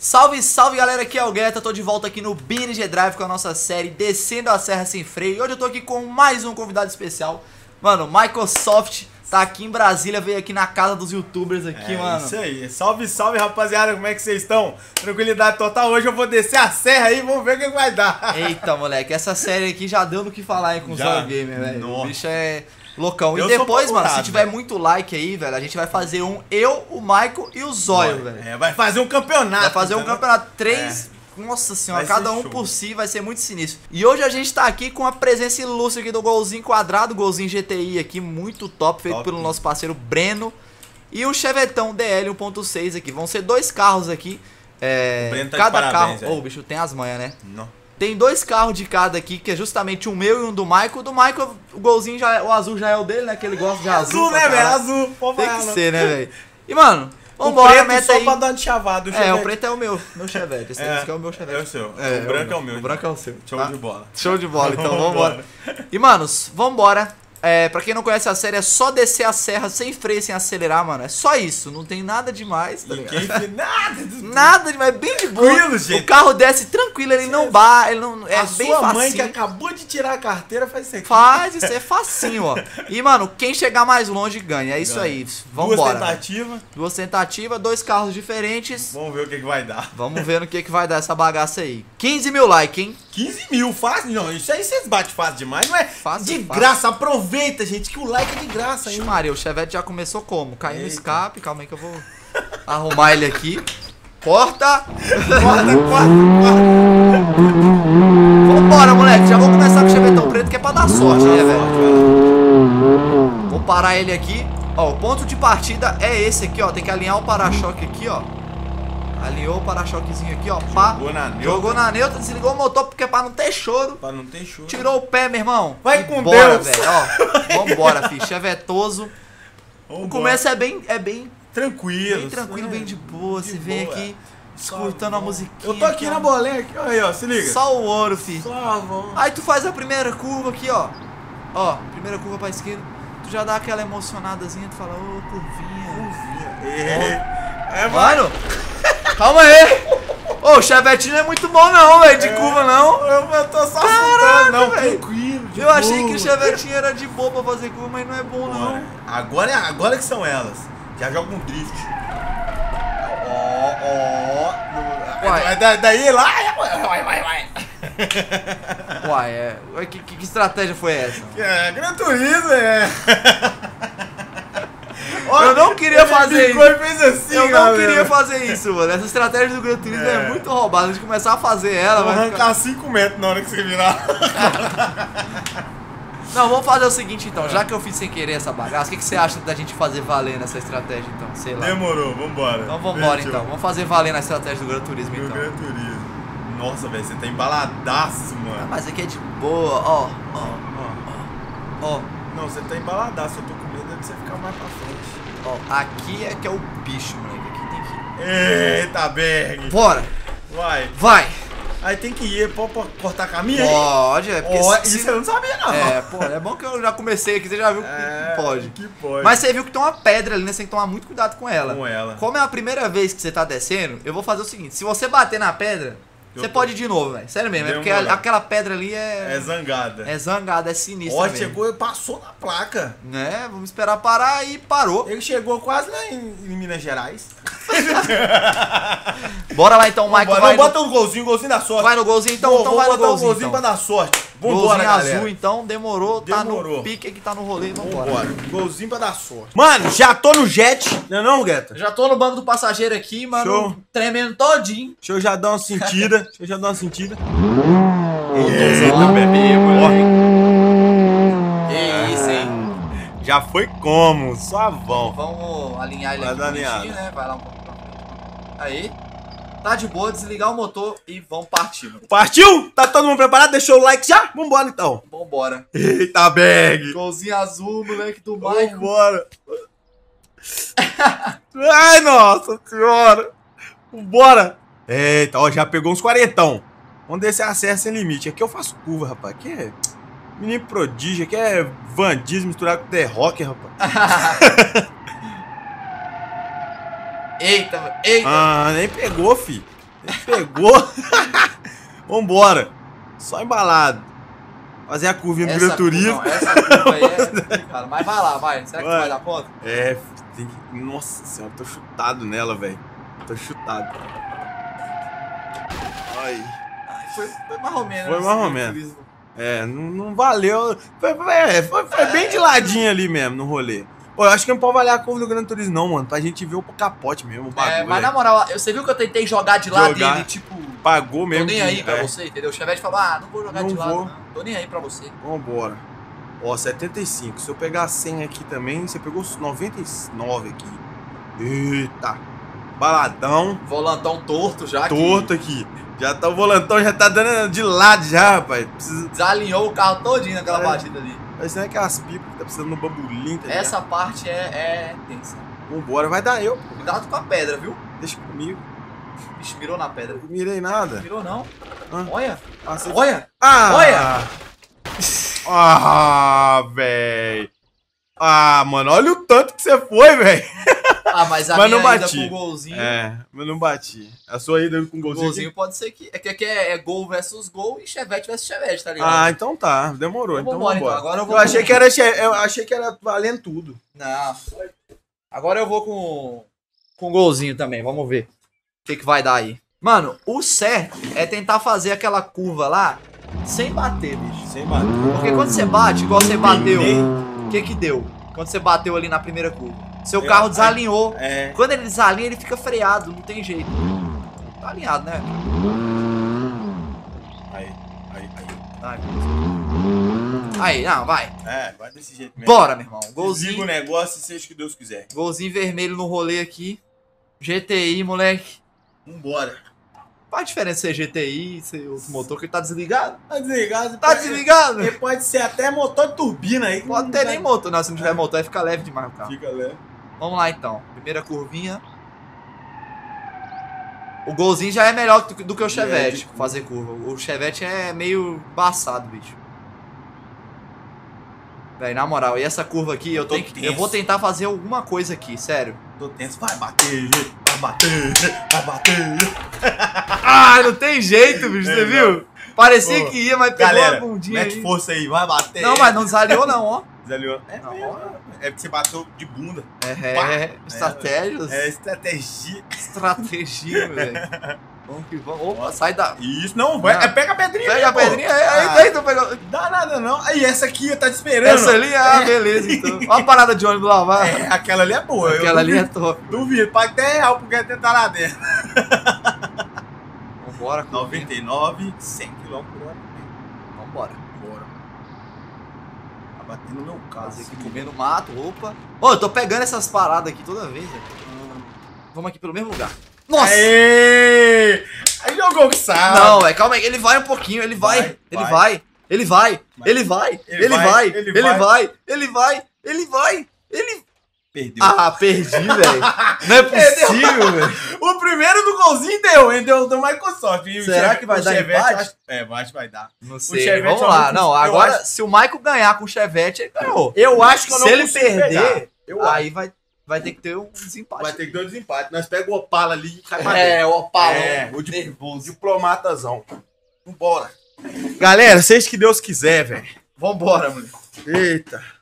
Salve, salve galera, aqui é o Guetta, tô de volta aqui no BNG Drive com a nossa série Descendo a Serra Sem Freio E hoje eu tô aqui com mais um convidado especial Mano, Microsoft tá aqui em Brasília, veio aqui na casa dos youtubers aqui, é mano. isso aí, salve, salve rapaziada, como é que vocês estão? Tranquilidade total, hoje eu vou descer a serra aí, vamos ver o que vai dar. Eita, moleque, essa série aqui já deu no que falar aí com o Já? Zóio Gamer, velho. O bicho é loucão. E Eu sou depois, mano, se tiver velho. muito like aí, velho, a gente vai fazer um eu, o Michael e o Zóio, velho. É, vai fazer um campeonato Vai fazer um campeonato. Três. Nossa senhora, Vai cada um show. por si vai ser muito sinistro. E hoje a gente tá aqui com a presença ilustre aqui do golzinho quadrado, golzinho GTI aqui, muito top, feito Top. pelo nosso parceiro Breno. E o Chevetão DL 1.6 aqui. Vão ser dois carros aqui. É, O Breno tá cada parabéns, carro. velho. Ô, o bicho tem as manhas, né? Não. Tem dois carros de cada aqui, que é justamente um meu e um do Michael. O do Michael, o golzinho já é, o azul já é o dele, né? Que ele gosta de azul. Azul, né, velho? Azul, pô, Tem que ser, né, velho? E, mano, O vambora, preto meta só aí. pra dar de chavado, o É, o preto é o meu, meu Chevette. Esse daqui é o meu Chevette. É o seu, o branco é o meu. O branco é o seu. Show tá? de bola. Show de bola, então vambora. E, manos, vambora. É, pra quem não conhece a série, é só descer a serra sem freio, sem acelerar, mano. É só isso, não tem nada demais, tá ligado? nada. Nada demais, bem de boa. Tranquilo, gente. O carro desce tranquilo, ele não bate, ele não. É a bem sua facinho. mãe que acabou de tirar a carteira faz isso aqui. Faz, isso é facinho, ó. E, mano, quem chegar mais longe ganha. É isso Ganha. aí. Duas Vambora. tentativas, Duas tentativas, dois carros diferentes. vamos ver o que, que vai dar. Vamos ver no que, que vai dar essa bagaça aí. 15 mil likes, hein? 15 mil, fácil? Não, isso aí vocês batem fácil demais, não é? Fácil, de fácil. graça, aproveita, gente, que o like é de graça, hein? Maria, o Chevette já começou como? Caiu no escape, calma aí que eu vou arrumar ele aqui. Porta! Corta, corta, corta. Vambora, moleque, já vou começar com o Chevetão preto que é pra dar sorte, né, velho? Vou parar ele aqui. Ó, o ponto de partida é esse aqui, ó. Tem que alinhar o para-choque aqui, ó. Alinhou o para-choquezinho aqui, ó. Pá. Jogou na neutra. Jogou na neutra, desligou o motor porque é pra não ter choro. Pra não ter chuva. Tirou o pé, meu irmão. Vai E com bora, Deus. velho. Ó, vambora, filho. Chevetoso. O começo é bem, é bem tranquilo. Bem tranquilo, né? bem de boa. De Você vem boa. aqui escutando a musiquinha. Eu tô aqui ó. na bolinha, aqui, aí, ó, se liga. Só o ouro, fi. Só vão. Aí tu faz a primeira curva aqui, ó. Ó, primeira curva pra esquerda. Tu já dá aquela emocionadazinha, tu fala, ô, curvinha. É, é, vai. Mano, calma aí. Ô, o Chevette não é muito bom não, velho, de curva não. Eu, eu tô só Caraca, não, velho. tranquilo. Eu achei que boa. o Chevetinho era de boa pra fazer curva, mas não é bom não. Bora. Agora, é- agora que são elas. Já joga um drift. Ó, ó. no- Uai. Vai da- Daí lá. Vai, vai, vai. Uai, é. que, que estratégia foi essa? É, Gran Turismo, é. Eu não queria fazer isso. fez assim, Eu não galera. queria fazer isso, mano. Essa estratégia do Gran Turismo é, É. muito roubada. A gente começar a fazer ela, Vou ficar... arrancar 5 metros na hora que você virar. Não, vamos fazer o seguinte então. Já que eu fiz sem querer essa bagaça, o que, que você acha da gente fazer valer nessa estratégia então? Sei lá. Demorou, vambora. Então vambora Fechou. então. Vamos fazer valer na estratégia do Gran Turismo Meu então. Gran Turismo. Nossa, velho, você tá embaladaço, Ah, mano. Mas aqui é de boa, ó, ó, Ó, ó, Não, você tá embaladaço, eu tô com medo de você ficar mais pra frente. Ó. Aqui é que é o bicho, moleque. Aqui tem que. Eita, Berg. Bora! Vai. Vai! Aí tem que ir, pode pode cortar caminho? Pode, é porque. Ó, se- isso eu não sabia, não. É, pô, é bom que eu já comecei aqui, você já viu que É, pode. Que pode. Mas você viu que tem uma pedra ali, né? Você tem que tomar muito cuidado com ela. Com ela. Como é a primeira vez que você tá descendo, eu vou fazer o seguinte: se você bater na pedra, você tô- pode ir de novo, velho. Sério mesmo, é porque Demorou. aquela pedra ali é. É zangada. É zangada, é sinistra. Ó, mesmo. chegou e passou na placa. Né? Vamos esperar parar e parou. Ele chegou quase lá em, em Minas Gerais. Bora lá então, Michael. Vai, não, no, bota um golzinho, golzinho da sorte. vai no golzinho então, Vou- então vou vai no botar um golzinho. golzinho então. pra dar sorte. Golzinho Vambora, galera. azul, então, demorou, tá Demorou. no pique que tá no rolê, vambora. Vambora. Golzinho pra dar sorte. Mano, já tô no jet. Não é não, Guetta? Já tô no banco do passageiro aqui, mano. Show. Tremendo todinho. Deixa eu já dar uma sentida. Deixa eu já dar uma sentida. Eita, bebê, Que isso, hein? Já foi como? Suavão. Vamos alinhar ele Vai aqui né? Vai lá um pouco pra frente. Aí. Tá de boa, desligar o motor e vamos partir, mano. Partiu? Tá todo mundo preparado? Deixou o like já? Vambora então. Vambora. Eita, bag. Golzinho azul, moleque do Michael. Vambora. Ai, nossa senhora. Vambora. Eita, ó, já pegou uns quarentão. Vamos descer a serra sem limite. Aqui eu faço curva, rapaz. Aqui é menino prodígio. Aqui é vandismo misturado com The Rock, rapaz. Eita, eita. Ah, nem pegou, fi. Ele pegou. Vambora. Só embalado. Fazer a curvinha do Gran Turismo. curva- essa curva aí é complicada. Mas vai lá, vai. Será que tu Vai. dar conta? É, tem que... Nossa senhora, tô chutado nela, velho. Tô chutado. Ai. Ai, Foi, foi mais ou menos. Foi mais ou menos. É, não, não valeu. Foi, foi- é, foi- foi bem de ladinho ali mesmo no rolê. Pô, eu acho que não pode valer a curva do Gran Turismo, não, mano. Pra gente ver o capote mesmo, o bagulho. É, mas na moral, eu- você viu que eu tentei jogar de lado Jogar. dele, tipo, Pagou tô mesmo. nem que- aí pra é. você, entendeu? O Chevette falou, ah, não vou jogar Não de lado, vou. não. Tô nem aí pra você. Vambora. Ó, 75. Se eu pegar 100 aqui também, você pegou os 99 aqui. Eita. Baladão. Volantão torto já. Torto aqui. Já tá o volantão, já tá dando de lado já, rapaz. Precisa... Desalinhou o carro todinho naquela É. batida ali. Parecendo aquelas pipas que tá precisando no bambolim, tá ligado? Essa parte é, é tensa. Vambora, vai dar eu, pô. Cuidado com a pedra, viu? Deixa comigo. Bicho, mirou na pedra. Não mirei nada. Mirou não. Olha, Passei... olha. Ah! Olha! Ah, véi! Ah, mano, olha o tanto que você foi, velho. Ah, mas a Mas minha não bati. com o golzinho. É, mas não bati. A sua ida com o golzinho. golzinho pode ser que. É que é, é gol versus gol e chevette versus chevette, tá ligado? Ah, então tá. Demorou. Então Então vambora, vambora. então. Agora eu Eu, vou achei com- que era che- eu achei que era valendo tudo. Não. Agora eu vou com. Com golzinho também, vamos ver. O que, que vai dar aí. Mano, o certo é tentar fazer aquela curva lá sem bater, bicho. Sem bater. Porque quando você bate, igual você bateu, o que que deu? Quando você bateu ali na primeira curva. Seu Eu- carro desalinhou. É. Quando ele desalinha, ele fica freado, não tem jeito. Tá alinhado, né? Aí, aí, aí. Ai, Aí, não, vai. É, vai desse jeito mesmo. Bora, meu irmão. Desliga o Golzinho, negócio e seja o que Deus quiser. golzinho vermelho no rolê aqui. GTI, moleque. Vambora. Qual a diferença ser GTI ser outro motor que ele tá desligado? Tá desligado. Tá desligado? Ele pode ser até motor de turbina aí. Pode ter nem motor, não. Se não tiver motor, vai ficar leve demais o carro. Fica leve. Vamos lá então. Primeira curvinha. O golzinho já é melhor do que- o Chevette É, de- fazer curva. O Chevette é meio embaçado, bicho. Véi, na moral, e essa curva aqui, eu, tô tenho que, eu vou tentar fazer alguma coisa aqui, sério. Tô tenso. Vai bater, vai bater, vai bater. Ah, não tem jeito, bicho, você É, viu? Parecia Pô, que ia, mas pegou Galera, a bundinha mete aí. força aí, vai bater. Não, mas não desaliou não, ó. Desaliou. É, Não, mesmo. é porque você bateu de bunda. É, Pá. é estratégias. É estratégia. Estratégia, velho. Vamos que vamos. Opa, sai da... Isso, não, vai. Não. é, pega a pedrinha. Pega a pô. pedrinha, aí, aí, Ah, aí tu pegou... Dá nada não. Aí essa aqui tá te esperando. Essa ali, ah, beleza, então. Olha a parada de ônibus lá, vai. É, aquela ali é boa. eu Aquela ali é duvido- top. Duvido, paga até real porque tentar lá dentro. Vambora, 99, 100 km por hora. Vambora. Batendo no meu caso. aqui comendo mato, opa. Ô, eu tô pegando essas paradas aqui toda vez, velho. Vamos aqui pelo mesmo lugar. Nossa! Aê! Aí jogou que sabe. Não, velho, calma aí. Ele vai um pouquinho, ele vai. Vai, ele vai. vai. Ele vai. Vai. Ele vai. Ele Ele vai, ele Ele vai. vai. Ele vai. Ele vai. Ele. Perdeu. Ah, perdi, velho. Não é possível, velho. O primeiro do golzinho deu, hein? Deu do Microsoft. E Será Chevette- que vai dar Chevette, empate? acho- É, acho que vai dar. Não sei. Vamos lá. não agora, acho- se o Michael ganhar com o Chevette, ele ganhou. Eu acho que eu não Se ele perder, aí vai, vai ter que ter um desempate. Vai ter que dar um desempate. Nós pega o Opala ali e cai pra É, o Opala. É, o nervoso. Diplomatazão. Vambora. Galera, seja que Deus quiser, velho. Vambora, mulher. Eita.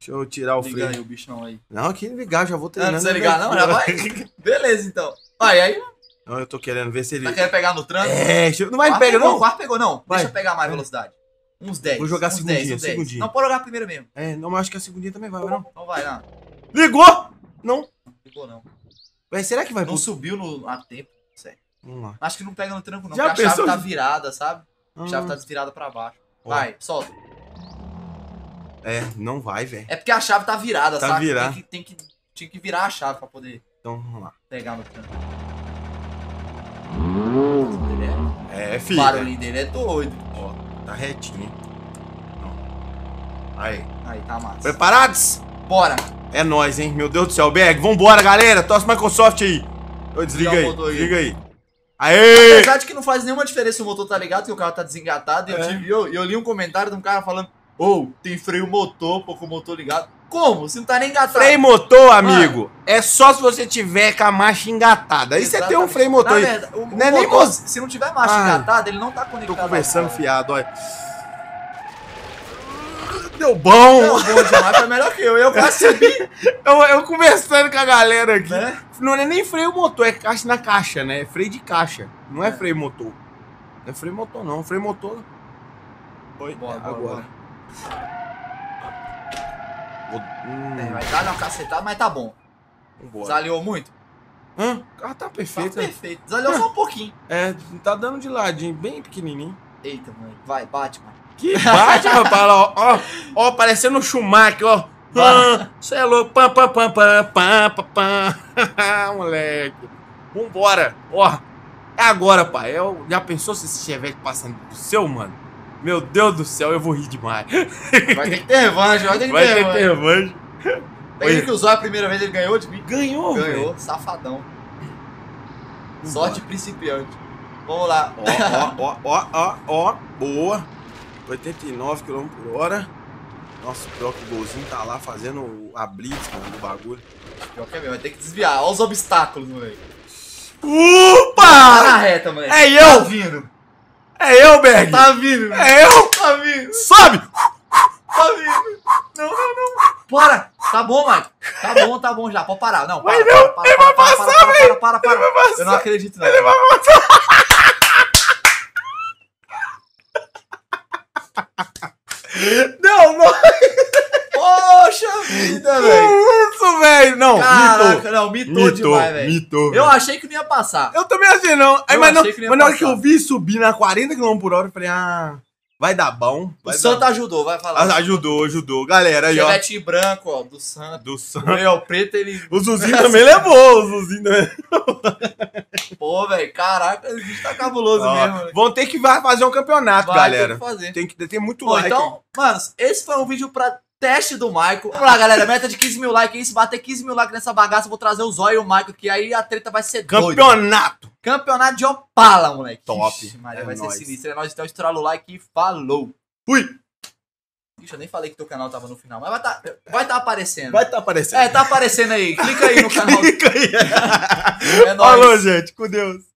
Deixa eu tirar o Liga aí freio. o bichão aí. Não, aqui ligar, já vou Não treinando. precisa ligar, não? Já vai? Beleza, então. Vai, aí. Não, eu tô querendo ver se ele. Tá querendo pegar no trânsito? É, não vai pegar, não? quarto pegou, não. Vai. Deixa eu pegar mais velocidade. Uns 10. Vou jogar segundinha, 10, uns 10. segundinha. Não, pode jogar primeiro mesmo. É, não, mas acho que a segundinha também vai, vai não. Não vai, não. Ligou? Não. Não ficou, não. Vai, será que vai Não subiu no, a tempo. Sério. Vamos lá. Acho que não pega no tranco, não. Já porque a chave tá virada, sabe? A chave tá Ah, desvirada pra baixo. Vai, solta. É, não vai, velho. É porque a chave tá virada, Tá sabe? virada. Tem que, tem que, tinha que virar a chave pra poder Então, vamos lá. pegar no tranco. É, O filho. barulhinho dele é doido. Ó, tá retinho. Aí. Aí, tá massa. Preparados? Bora. É nóis, hein? Meu Deus do céu. Berg, vambora, galera. Torce Microsoft aí. Ô, desliga aí. motor aí. Desliga aí. Aê! Apesar de que não faz nenhuma diferença se o motor tá ligado, que o carro tá desengatado. E eu, É. tive- eu, eu li um comentário de um cara falando: Ô, tem freio motor, pô, com o motor ligado. Como? Se não tá nem engatado. Freio motor, amigo, é só se você tiver com a marcha engatada. Aí você tem um freio motor Na aí. verdade, o, Não é nem motor, se não tiver marcha Ai. engatada, ele não tá conectado. Tô conversando fiado, olha. Deu bom. Não, bom demais, foi melhor que eu. Eu subi, Eu, eu conversando com a galera aqui. né? Não é nem freio motor, é caixa na caixa, né? É freio de caixa. Não é, É. freio motor. Não é freio motor, não. Freio motor. Oi, Bora, é, bora, agora. Vou- hum, É, vai dar uma cacetada, mas tá bom. vambora. Desaliou muito? Hã? O carro tá Tá perfeito. né? perfeito. Desaliou só um pouquinho. É, tá dando de ladinho, bem pequenininho. Eita, mãe. Vai, bate, mano. Que bate, rapaz, ó, ó, ó, parecendo um Schumacher, ó. Você é louco, pam, pam, pam, pam, pam, pam, pam. moleque. Vambora, ó. É agora, pai. Eu, já pensou se esse Chevette passando do seu, mano? Meu Deus do céu, eu vou rir demais. Vai ter que ter revanche, vai ter que Vai ter ter que ter revanche. revanche. Ele que usou a primeira vez, ele ganhou de mim. Ganhou, Ganhou, velho. safadão. Sorte principiante. Vamos lá. Ó, ó, ó, ó, ó, boa. 89 km por hora. Nossa, pior que o golzinho tá lá fazendo o- a blitz, mano, do bagulho. Pior que é mesmo, vai ter que desviar. Olha os obstáculos, moleque. Tá Upa! na reta, moleque. É Tá eu! vindo. É eu, Berg! Tá vindo. É eu! Tá vindo. Sobe! Tá vindo. Não, não, não. Bora. Tá bom, Mike. Tá bom, tá bom já. Pode parar. Não, para. Vai para, não, para, ele para, vai para, passar, para, velho. para, para, para, Eu não passar. acredito, não. Ele vai matar. Não, não! Poxa vida, velho. Isso, velho! Não, Caraca, mitou. não, mitou, Mitou, demais, velho. mitou. Eu achei que não ia passar. Eu também achei não. Aí, mas não, que mas na hora que eu vi subir na 40 km por hora, eu falei, ah, vai dar bom. O Vai Santa dar... ajudou, vai falar. Ah, Ajudou, ajudou. Galera, aí, ó. Chevette branco, ó, do Santa. Do Sam. O preto, ele. O Zuzinho também levou, o Zuzinho também. Pô, velho, caraca, a gente tá cabuloso Ó, mesmo. né? Vão ter que fazer um campeonato, Vai galera. ter que fazer. Tem que ter muito Bom, like. então, mano, esse foi um vídeo pra teste do Michael. Vamos lá, galera, meta de 15 mil likes aí. Se bater 15 mil likes nessa bagaça, eu vou trazer o Zóio e o Michael, que aí a treta vai ser doida. Campeonato. Campeonato de Opala, moleque. Top. Ixi, Maria, É vai nóis. ser sinistro. É nóis, então estoura o like e falou. Fui. Ixi, eu nem falei que teu canal tava no final, mas vai tá, vai tá aparecendo. Vai estar aparecendo. É, tá aparecendo aí. Clica aí no canal. Clica aí. É nóis. Falou, gente. Com Deus.